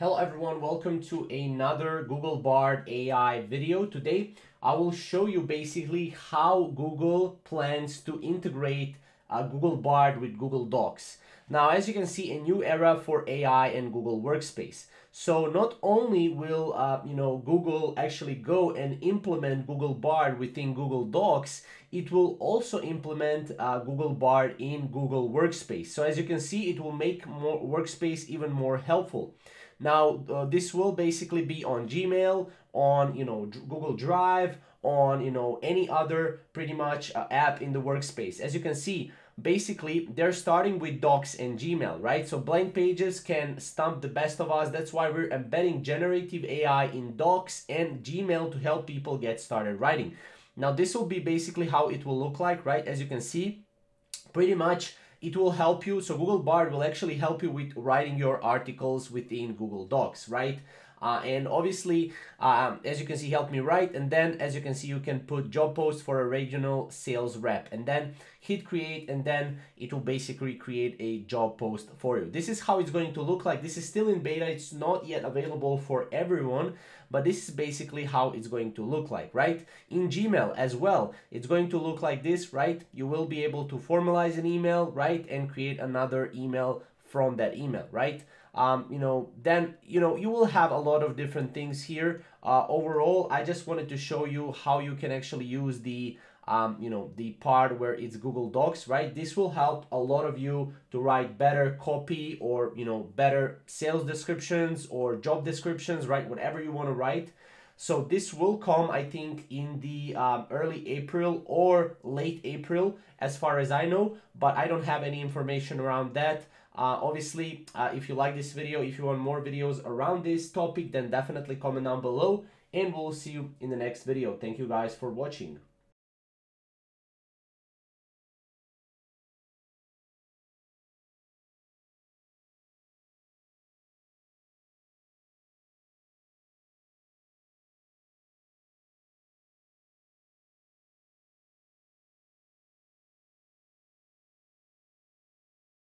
Hello everyone, welcome to another Google Bard AI video. Today I will show you basically how Google plans to integrate uh, Google Bard with Google Docs. Now as you can see a new era for AI and Google Workspace. So not only will uh, you know Google actually go and implement Google Bard within Google Docs, it will also implement uh, Google Bard in Google Workspace. So as you can see, it will make more Workspace even more helpful. Now, uh, this will basically be on Gmail, on, you know, Google Drive, on, you know, any other pretty much uh, app in the workspace. As you can see, basically they're starting with docs and gmail right so blank pages can stump the best of us that's why we're embedding generative ai in docs and gmail to help people get started writing now this will be basically how it will look like right as you can see pretty much it will help you. So Google Bard will actually help you with writing your articles within Google Docs, right? Uh, and obviously, um, as you can see, help me write. And then, as you can see, you can put job post for a regional sales rep and then hit create. And then it will basically create a job post for you. This is how it's going to look like. This is still in beta. It's not yet available for everyone, but this is basically how it's going to look like, right? In Gmail as well, it's going to look like this, right? You will be able to formalize an email, right? And create another email from that email, right? Um, you know, then, you know, you will have a lot of different things here. Uh, overall, I just wanted to show you how you can actually use the, um, you know, the part where it's Google Docs, right? This will help a lot of you to write better copy or, you know, better sales descriptions or job descriptions, right? Whatever you want to write. So this will come, I think, in the um, early April or late April, as far as I know, but I don't have any information around that. Uh, obviously, uh, if you like this video, if you want more videos around this topic, then definitely comment down below and we'll see you in the next video. Thank you guys for watching.